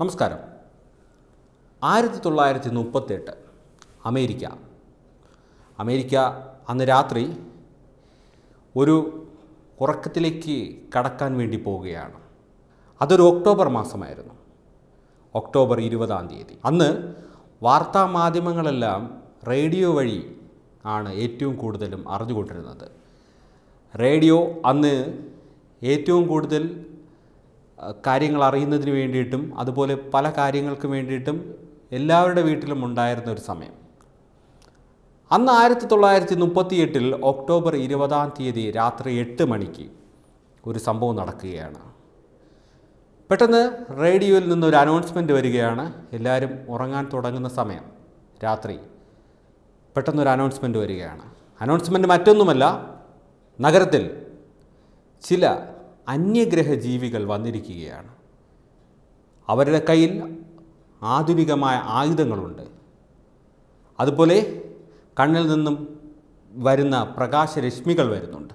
നമസ്കാരം. ആയിരത്തി തൊള്ളായിരത്തി മുപ്പത്തെട്ട് അമേരിക്ക. അമേരിക്ക അന്ന് രാത്രി ഒരു ഉറക്കത്തിലേക്ക് കടക്കാൻ വേണ്ടി പോവുകയാണ്. അതൊരു ഒക്ടോബർ മാസമായിരുന്നു. ഒക്ടോബർ ഇരുപതാം തീയതി. അന്ന് വാർത്താ മാധ്യമങ്ങളെല്ലാം റേഡിയോ വഴി ആണ് ഏറ്റവും കൂടുതലും അറിഞ്ഞുകൊണ്ടിരുന്നത്. റേഡിയോ അന്ന് ഏറ്റവും കൂടുതൽ കാര്യങ്ങൾ അറിയുന്നതിന് വേണ്ടിയിട്ടും അതുപോലെ പല കാര്യങ്ങൾക്കും വേണ്ടിയിട്ടും എല്ലാവരുടെ വീട്ടിലും ഉണ്ടായിരുന്ന ഒരു സമയം. അന്ന് ആയിരത്തി തൊള്ളായിരത്തി മുപ്പത്തിയെട്ടിൽ ഒക്ടോബർ ഇരുപതാം തീയതി രാത്രി എട്ട് മണിക്ക് ഒരു സംഭവം നടക്കുകയാണ്. പെട്ടെന്ന് റേഡിയോയിൽ നിന്നൊരു അനൗൺസ്മെന്റ് വരികയാണ്. എല്ലാവരും ഉറങ്ങാൻ തുടങ്ങുന്ന സമയം രാത്രി. പെട്ടെന്നൊരു അനൗൺസ്മെന്റ് വരികയാണ്. അനൗൺസ്മെന്റ് മറ്റൊന്നുമല്ല നഗരത്തിൽ ചില അന്യഗ്രഹ ജീവികൾ വന്നിരിക്കുകയാണ്. അവരുടെ കയ്യിൽ ആധുനികമായ ആയുധങ്ങളുണ്ട്. അതുപോലെ കണ്ണിൽ നിന്നും വരുന്ന പ്രകാശരശ്മികൾ വരുന്നുണ്ട്.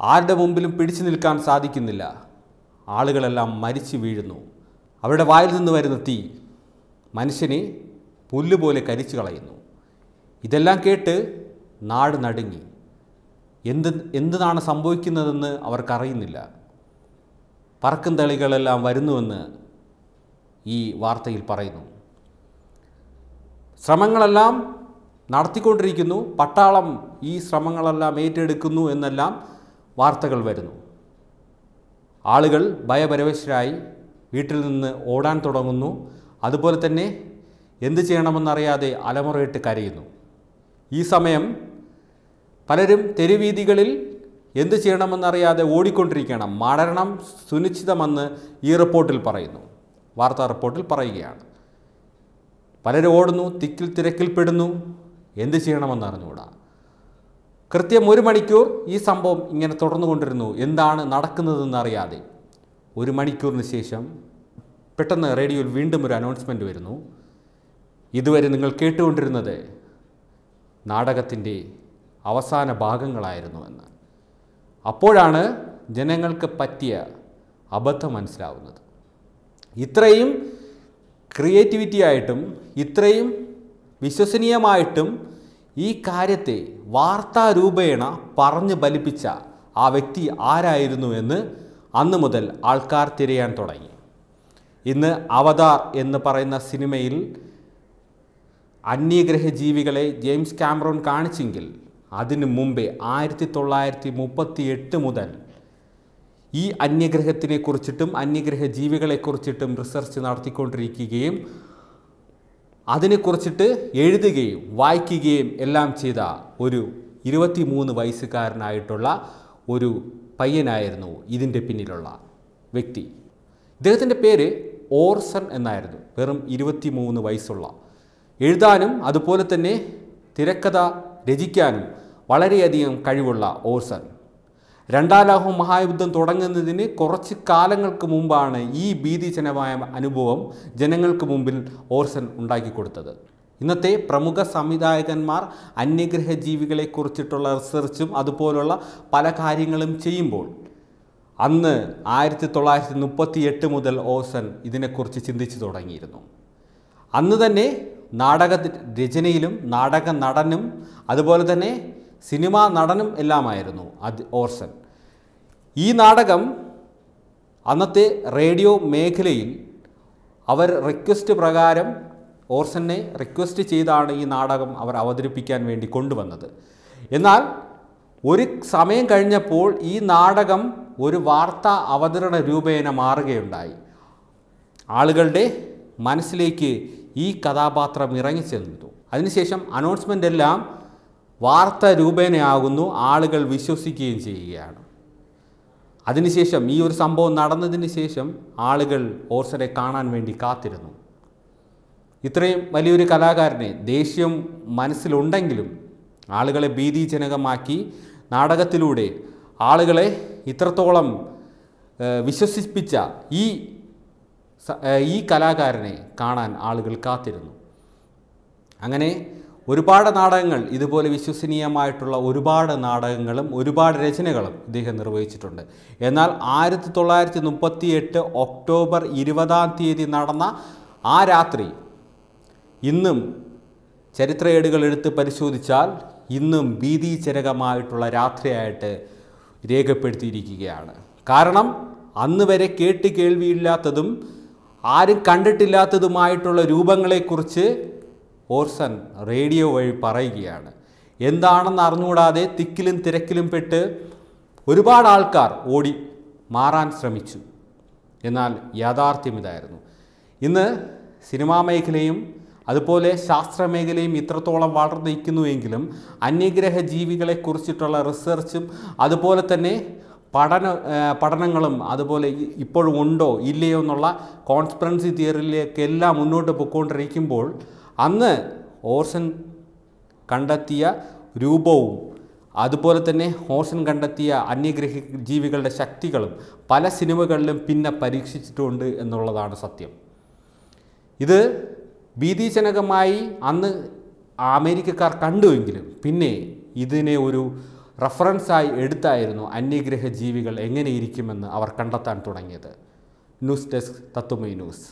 ആരുടെ മുമ്പിലും പിടിച്ചു നിൽക്കാൻ സാധിക്കുന്നില്ല. ആളുകളെല്ലാം മരിച്ചു വീഴുന്നു. അവരുടെ വായിൽ നിന്ന് വരുന്ന തീ മനുഷ്യനെ പുല്ലുപോലെ കരിച്ചു കളയുന്നു. ഇതെല്ലാം കേട്ട് നാട് നടുങ്ങി. എന്ത് എന്താണ് സംഭവിക്കുന്നതെന്ന് അവർക്കറിയുന്നില്ല. പറക്കും തളികളെല്ലാം വരുന്നുവെന്ന് ഈ വാർത്തയിൽ പറയുന്നു. ശ്രമങ്ങളെല്ലാം നടത്തിക്കൊണ്ടിരിക്കുന്നു. പട്ടാളം ഈ ശ്രമങ്ങളെല്ലാം ഏറ്റെടുക്കുന്നു എന്നെല്ലാം വാർത്തകൾ വരുന്നു. ആളുകൾ ഭയപരവശരായി വീട്ടിൽ നിന്ന് ഓടാൻ തുടങ്ങുന്നു. അതുപോലെ തന്നെ എന്ത് ചെയ്യണമെന്നറിയാതെ അലമുറയിട്ട് കരയുന്നു. ഈ സമയം പലരും തെരുവീതികളിൽ എന്ത് ചെയ്യണമെന്നറിയാതെ ഓടിക്കൊണ്ടിരിക്കണം മരണം സുനിശ്ചിതമെന്ന് ഈ റിപ്പോർട്ടിൽ പറയുന്നു. വാർത്താ റിപ്പോർട്ടിൽ പറയുകയാണ്. പലരും ഓടുന്നു തിക്കിൽ തിരക്കിൽപ്പെടുന്നു എന്ത് ചെയ്യണമെന്നറിഞ്ഞുകൂടാ കൃത്യം ഒരു മണിക്കൂർ ഈ സംഭവം ഇങ്ങനെ തുടർന്നു കൊണ്ടിരുന്നു എന്താണ് നടക്കുന്നതെന്ന് അറിയാതെ ഒരു മണിക്കൂറിന് ശേഷം പെട്ടെന്ന് റേഡിയോയിൽ വീണ്ടും ഒരു അനൗൺസ്മെന്റ് വരുന്നു. ഇതുവരെ നിങ്ങൾ കേട്ടുകൊണ്ടിരുന്നത് നാടകത്തിന്റെ അവസാന ഭാഗങ്ങളായിരുന്നു എന്ന്. അപ്പോഴാണ് ജനങ്ങൾക്ക് പറ്റിയ അബദ്ധം മനസ്സിലാവുന്നത്. ഇത്രയും ക്രിയേറ്റിവിറ്റി ആയിട്ടും ഇത്രയും വിശ്വസനീയമായിട്ടും ഈ കാര്യത്തെ വാർത്താരൂപേണ പറഞ്ഞ് ബലിപ്പിച്ച ആ വ്യക്തി ആരായിരുന്നു എന്ന് അന്ന് മുതൽ ആൾക്കാർ തിരയാൻ തുടങ്ങി. ഇന്ന് അവതാർ എന്ന് പറയുന്ന സിനിമയിൽ അന്യഗ്രഹ ജീവികളെ ജെയിംസ് കാമറോൺ കാണിച്ചെങ്കിൽ അതിനു മുമ്പേ ആയിരത്തി തൊള്ളായിരത്തി മുപ്പത്തി എട്ട് മുതൽ ഈ അന്യഗ്രഹത്തിനെ കുറിച്ചിട്ടും അന്യഗ്രഹ ജീവികളെക്കുറിച്ചിട്ടും റിസർച്ച് നടത്തിക്കൊണ്ടിരിക്കുകയും അതിനെക്കുറിച്ചിട്ട് എഴുതുകയും വായിക്കുകയും എല്ലാം ചെയ്ത ഒരു ഇരുപത്തി മൂന്ന് വയസ്സുകാരനായിട്ടുള്ള ഒരു പയ്യനായിരുന്നു ഇതിന്റെ പിന്നിലുള്ള വ്യക്തി. ഇദ്ദേഹത്തിന്റെ പേര് ഓർസൺ എന്നായിരുന്നു. വെറും ഇരുപത്തി മൂന്ന് വയസ്സുള്ള. എഴുതാനും അതുപോലെ തന്നെ തിരക്കഥ രചിക്കാനും വളരെയധികം കഴിവുള്ള ഓർസൺ രണ്ടാം ലോക മഹായുദ്ധം തുടങ്ങുന്നതിന് കുറച്ച് കാലങ്ങൾക്ക് മുമ്പാണ് ഈ ഭീതിജനമായ അനുഭവം ജനങ്ങൾക്ക് മുമ്പിൽ ഓർസൺ ഉണ്ടാക്കിക്കൊടുത്തത്. ഇന്നത്തെ പ്രമുഖ സംവിധായകന്മാർ അന്യഗ്രഹ ജീവികളെക്കുറിച്ചിട്ടുള്ള റിസർച്ചും അതുപോലുള്ള പല കാര്യങ്ങളും ചെയ്യുമ്പോൾ അന്ന് ആയിരത്തി തൊള്ളായിരത്തി മുപ്പത്തി എട്ട് മുതൽ ഓസൻ ഇതിനെക്കുറിച്ച് ചിന്തിച്ചു തുടങ്ങിയിരുന്നു. അന്ന് തന്നെ നാടക രചനയിലും നാടക നടനും അതുപോലെ തന്നെ സിനിമാ നടനും എല്ലാമായിരുന്നു അത് ഓർസൻ. ഈ നാടകം അന്നത്തെ റേഡിയോ മേഖലയിൽ അവർ റിക്വസ്റ്റ് പ്രകാരം ഓർസനെ റിക്വസ്റ്റ് ചെയ്താണ് ഈ നാടകം അവർ അവതരിപ്പിക്കാൻ വേണ്ടി കൊണ്ടുവന്നത്. എന്നാൽ ഒരു സമയം കഴിഞ്ഞപ്പോൾ ഈ നാടകം ഒരു വാർത്താ അവതരണ രൂപേണ മാറുകയുണ്ടായി. ആളുകളുടെ മനസ്സിലേക്ക് ഈ കഥാപാത്രം ഇറങ്ങിച്ചെന്നു അതിനുശേഷം അനൗൺസ്മെന്റ് എല്ലാം വാർത്ത രൂപേണയാകുന്നു ആളുകൾ വിശ്വസിക്കുകയും ചെയ്യുകയാണ്. അതിനുശേഷം ഈ ഒരു സംഭവം നടന്നതിന് ശേഷം ആളുകൾ ഓർസനെ കാണാൻ വേണ്ടി കാത്തിരുന്നു. ഇത്രയും വലിയൊരു കലാകാരനെ ദേഷ്യം മനസ്സിലുണ്ടെങ്കിലും ആളുകളെ ഭീതിജനകമാക്കി നാടകത്തിലൂടെ ആളുകളെ ഇത്രത്തോളം വിശ്വസിപ്പിച്ച ഈ ഈ കലാകാരനെ കാണാൻ ആളുകൾ കാത്തിരുന്നു. അങ്ങനെ ഒരുപാട് നാടകങ്ങൾ ഇതുപോലെ വിശ്വസനീയമായിട്ടുള്ള ഒരുപാട് നാടകങ്ങളും ഒരുപാട് രചനകളും ഇദ്ദേഹം നിർവഹിച്ചിട്ടുണ്ട്. എന്നാൽ ആയിരത്തി തൊള്ളായിരത്തി മുപ്പത്തി എട്ട് ഒക്ടോബർ ഇരുപതാം തീയതി നടന്ന ആ രാത്രി ഇന്നും ചരിത്രേടുകൾ എടുത്ത് പരിശോധിച്ചാൽ ഇന്നും ഭീതിജനകമായിട്ടുള്ള രാത്രിയായിട്ട് രേഖപ്പെടുത്തിയിരിക്കുകയാണ്. കാരണം അന്ന് വരെ കേട്ട് കേൾവിയില്ലാത്തതും ആരും കണ്ടിട്ടില്ലാത്തതുമായിട്ടുള്ള രൂപങ്ങളെക്കുറിച്ച് ഓർസൺ റേഡിയോ വഴി പറയുകയാണ്. എന്താണെന്ന് അറിഞ്ഞുകൂടാതെ തിക്കിലും തിരക്കിലും പെട്ട് ഒരുപാട് ആൾക്കാർ ഓടി മാറാൻ ശ്രമിച്ചു. എന്നാൽ യാഥാർത്ഥ്യം ഇതായിരുന്നു. ഇന്ന് സിനിമാ മേഖലയും അതുപോലെ ശാസ്ത്ര മേഖലയും ഇത്രത്തോളം വളർന്നിരിക്കുന്നുവെങ്കിലും അന്യഗ്രഹ ജീവികളെക്കുറിച്ചിട്ടുള്ള റിസർച്ചും അതുപോലെ തന്നെ പഠന പഠനങ്ങളും അതുപോലെ ഇപ്പോഴും ഉണ്ടോ ഇല്ലയോ എന്നുള്ള കോൺസ്പിറൻസി തിയറിയിലേക്കെല്ലാം മുന്നോട്ട് പോയിക്കൊണ്ടിരിക്കുമ്പോൾ അന്ന് ഓർസൺ കണ്ടെത്തിയ രൂപവും അതുപോലെ തന്നെ ഓർസൺ കണ്ടെത്തിയ അന്യഗ്രഹ ജീവികളുടെ ശക്തികളും പല സിനിമകളിലും പിന്നെ പരീക്ഷിച്ചിട്ടുണ്ട് എന്നുള്ളതാണ് സത്യം. ഇത് ഭീതിജനകമായി അന്ന് അമേരിക്കക്കാർ കണ്ടുവെങ്കിലും പിന്നെ ഇതിനെ ഒരു റഫറൻസായി എടുത്തായിരുന്നു അന്യഗ്രഹ ജീവികൾ എങ്ങനെയിരിക്കുമെന്ന് അവർ കണ്ടെത്താൻ തുടങ്ങിയത്. News desk Tatwamayi news.